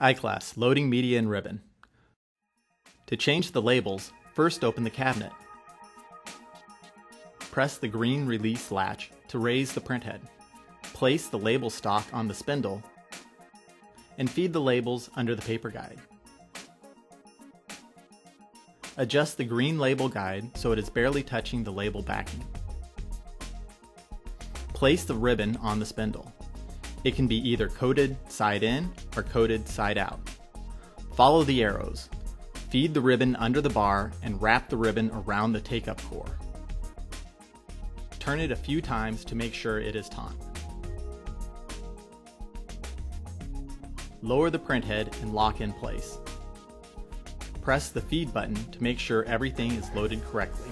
I-class Loading Media and Ribbon. To change the labels, first open the cabinet. Press the green release latch to raise the printhead. Place the label stock on the spindle and feed the labels under the paper guide. Adjust the green label guide so it is barely touching the label backing. Place the ribbon on the spindle. It can be either coated side in or coated side out. Follow the arrows. Feed the ribbon under the bar and wrap the ribbon around the take-up core. Turn it a few times to make sure it is taut. Lower the printhead and lock in place. Press the feed button to make sure everything is loaded correctly.